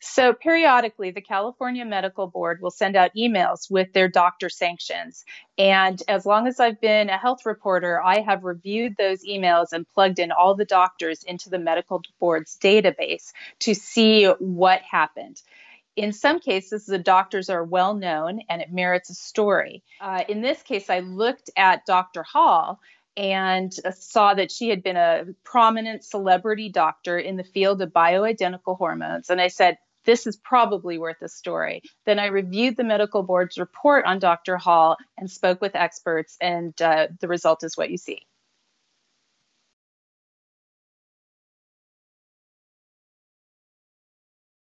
So, periodically, the California Medical Board will send out emails with their doctor sanctions. And as long as I've been a health reporter, I have reviewed those emails and plugged in all the doctors into the medical board's database to see what happened. In some cases, the doctors are well known and it merits a story. Uh, in this case, I looked at Dr. Hall and saw that she had been a prominent celebrity doctor in the field of bioidentical hormones. And I said, this is probably worth a story. Then I reviewed the medical board's report on Dr. Hall and spoke with experts, and uh, the result is what you see.